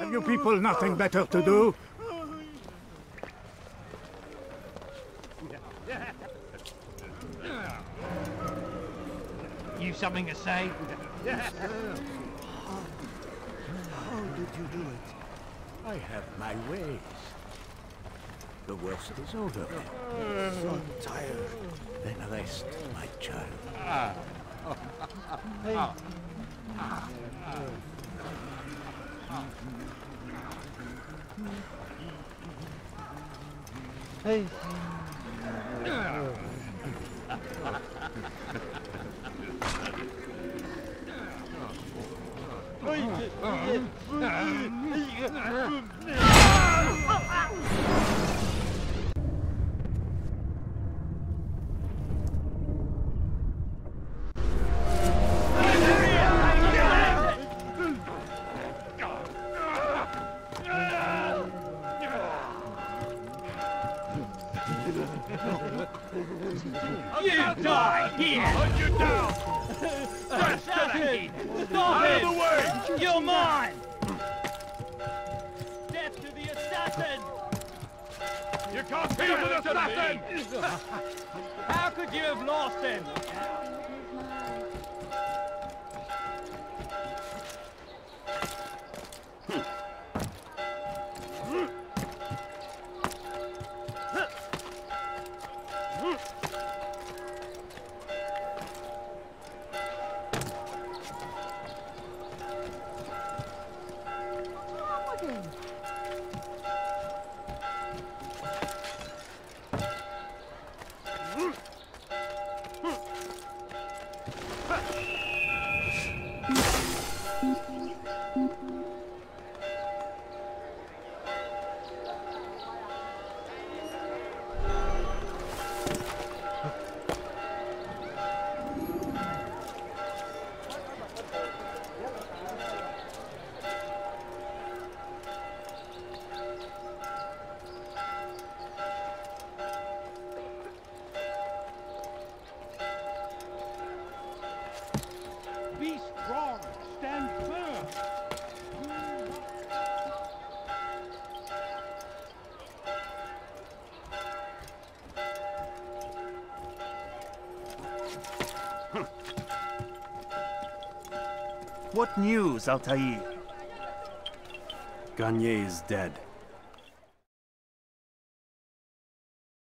Have you people nothing better to do? You something to say? How did you do it? I have my ways. The worst is over. So tired. Then rest, my child. Hey. Hei. Oi! You die here! Hunt you down! Assassin! Stop Out of the way! You're mine! Death to the assassin! You can't kill an assassin! How could you have lost him? What news, Altair? Garnier is dead.